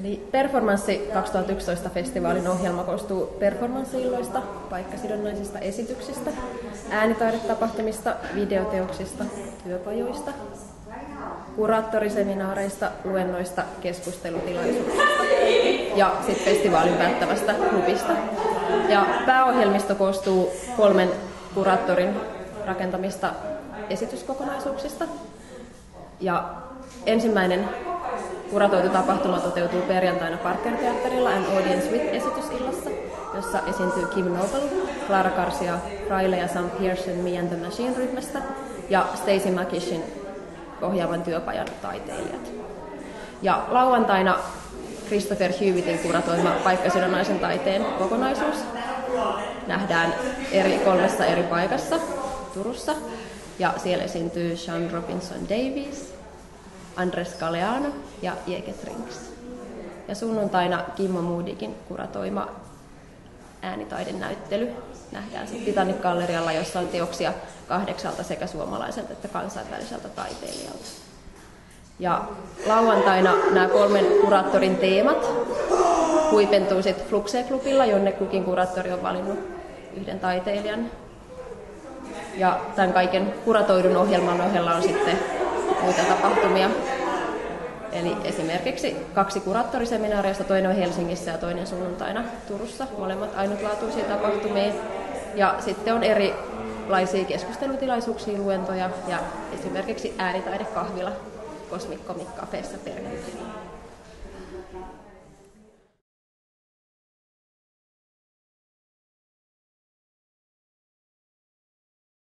Eli Performanssi 2011 festivaalin ohjelma koostuu performanssiilloista, paikkasidonnaisista esityksistä, äänitaidetapahtumista, videoteoksista, työpajoista, kuraattoriseminaareista, luennoista, keskustelutilaisuuksista ja sitten festivaalin päättävästä klubista. Ja pääohjelmisto koostuu kolmen kuraattorin rakentamista esityskokonaisuuksista. Ja ensimmäinen kuratoitu tapahtuma toteutuu perjantaina Parker-teatterilla An Audience With-esitysillassa, jossa esiintyy Kim Noble, Clara Garcia, Riley ja Sam Pearson Me and the Machine-ryhmästä ja Stacey McKishin ohjaavan työpajan taiteilijat. Ja lauantaina Christopher Hewittin kuratoima paikkasidonnaisen taiteen kokonaisuus nähdään eri, kolmessa eri paikassa Turussa. Ja siellä esiintyy Sean Robinson Davies, Andres Galeano ja Jeke Trinks. Ja sunnuntaina Kimmo Moodykin kuratoima äänitaidenäyttely nähdään sitten Titanic Gallerialla, jossa on teoksia kahdeksalta sekä suomalaiselta että kansainväliseltä taiteilijalta. Ja lauantaina nämä kolmen kuraattorin teemat huipentuu sitten Fluxe-klubilla, jonne kukin kuraattori on valinnut yhden taiteilijan. Ja tämän kaiken kuratoidun ohjelman ohella on sitten muita tapahtumia. Eli esimerkiksi kaksi kuraattoriseminaaria, toinen on Helsingissä ja toinen sunnuntaina Turussa, molemmat ainutlaatuisia tapahtumia. Ja sitten on erilaisia keskustelutilaisuuksia, luentoja ja esimerkiksi äänitaidekahvila Cafeessa perjantaina.